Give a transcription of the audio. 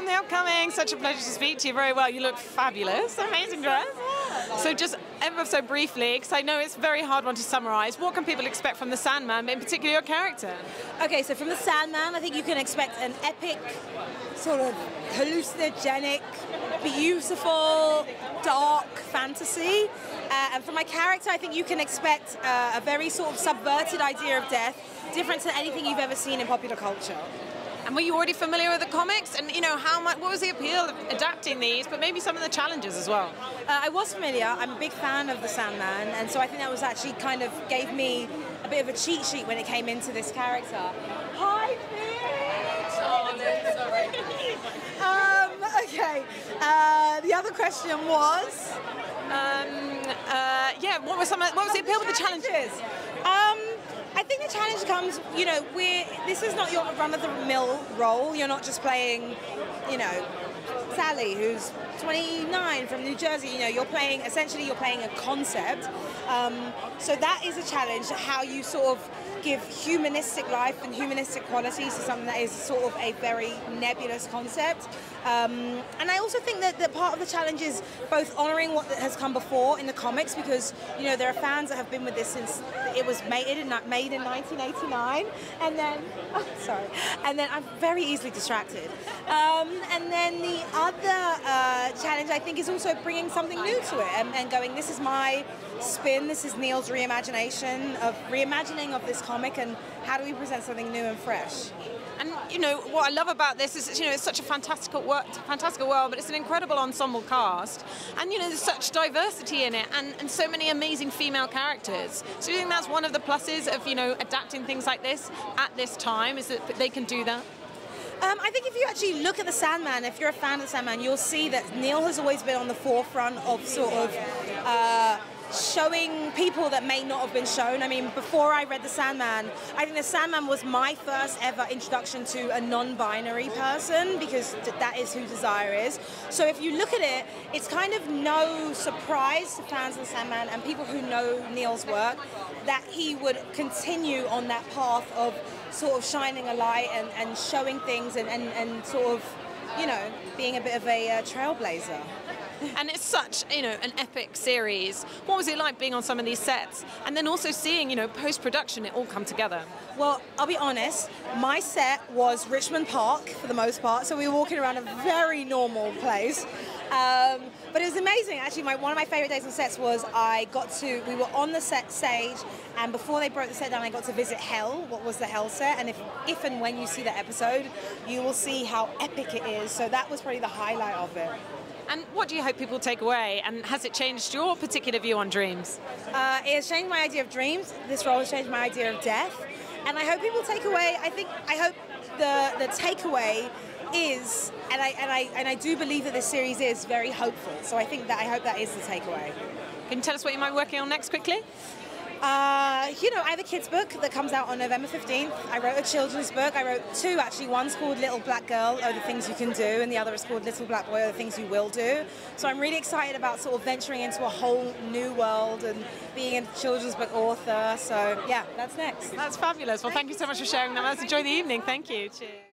on the upcoming. Such a pleasure to speak to you. Very well. You look fabulous. Amazing dress. So just ever so briefly, because I know it's a very hard one to summarise, what can people expect from the Sandman, but in particular your character? Okay, so from the Sandman, I think you can expect an epic, sort of hallucinogenic, beautiful, dark fantasy. Uh, and for my character, I think you can expect uh, a very sort of subverted idea of death, different to anything you've ever seen in popular culture. And were you already familiar with the comics? And you know, how much? What was the appeal of adapting these? But maybe some of the challenges as well. Uh, I was familiar. I'm a big fan of the Sandman, and so I think that was actually kind of gave me a bit of a cheat sheet when it came into this character. Hi, Fitz! Oh, no, sorry. um, okay. Uh, the other question was. Um, uh, yeah. What was some? What was the appeal with the challenges? Um, I think the challenge comes, you know, we're this is not your run of the mill role. You're not just playing, you know, Sally, who's 29 from New Jersey. You know, you're playing essentially you're playing a concept. Um, so that is a challenge. How you sort of give humanistic life and humanistic qualities to something that is sort of a very nebulous concept. Um, and I also think that, that part of the challenge is both honouring what has come before in the comics because you know there are fans that have been with this since it was made in made in 1989, and then oh, sorry, and then I'm very easily distracted. Um, and then the other uh, challenge I think is also bringing something new to it and, and going, this is my spin, this is Neil's reimagination of reimagining of this comic, and how do we present something new and fresh? And you know what I love about this is you know it's such a fantastical work, fantastical world, but it's an incredible ensemble cast, and you know there's such diversity in it, and, and so many amazing female characters. So you think that's one of the pluses of you know adapting things like this at this time is that they can do that? Um, I think if you actually look at the Sandman, if you're a fan of the Sandman, you'll see that Neil has always been on the forefront of sort of. Uh, showing people that may not have been shown. I mean, before I read The Sandman, I think The Sandman was my first ever introduction to a non-binary person because that is who Desire is. So if you look at it, it's kind of no surprise to fans of The Sandman and people who know Neil's work that he would continue on that path of sort of shining a light and, and showing things and, and, and sort of, you know, being a bit of a uh, trailblazer and it's such you know an epic series. What was it like being on some of these sets, and then also seeing you know post production it all come together? Well, I'll be honest. My set was Richmond Park for the most part, so we were walking around a very normal place. Um, but it was amazing. Actually, my, one of my favorite days on sets was I got to. We were on the set stage, and before they broke the set down, I got to visit Hell. What was the Hell set? And if, if and when you see that episode, you will see how epic it is. So that was probably the highlight of it. And what do you hope people take away? And has it changed your particular view on dreams? Uh, it has changed my idea of dreams. This role has changed my idea of death. And I hope people take away. I think I hope the the takeaway is, and I and I and I do believe that this series is very hopeful. So I think that I hope that is the takeaway. Can you tell us what you might be working on next quickly? Uh, you know, I have a kids' book that comes out on November 15th. I wrote a children's book. I wrote two, actually. One's called Little Black Girl, Oh, the Things You Can Do, and the other is called Little Black Boy, Oh, the Things You Will Do. So I'm really excited about sort of venturing into a whole new world and being a children's book author. So, yeah, that's next. That's fabulous. Well, thank, thank you so much for sharing that. Let's enjoy the evening. Thank you. Cheers.